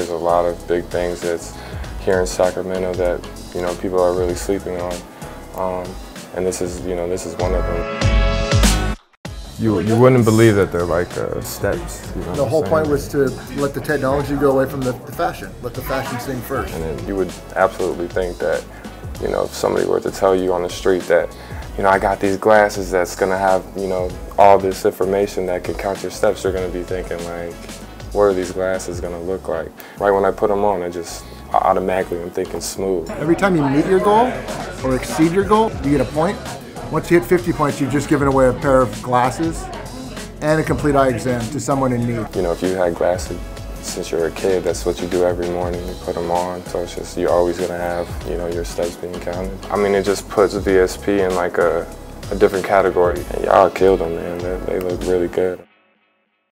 think there's a lot of big things that's here in Sacramento that you know people are really sleeping on, um, and this is you know this is one of them. You you wouldn't believe that they're like uh, steps. You know The whole I'm point was to let the technology go away from the, the fashion. Let the fashion sing first. And then you would absolutely think that, you know, if somebody were to tell you on the street that, you know, I got these glasses that's gonna have, you know, all this information that could count your steps, you're gonna be thinking like, what are these glasses gonna look like? Right when I put them on, I just automatically am thinking smooth. Every time you meet your goal or exceed your goal, you get a point. Once you hit 50 points, you've just given away a pair of glasses and a complete eye exam to someone in need. You know, if you had glasses since you're a kid, that's what you do every morning. You put them on, so it's just you're always gonna have, you know, your steps being counted. I mean, it just puts VSP in like a, a different category. And y'all killed them, man. They, they look really good.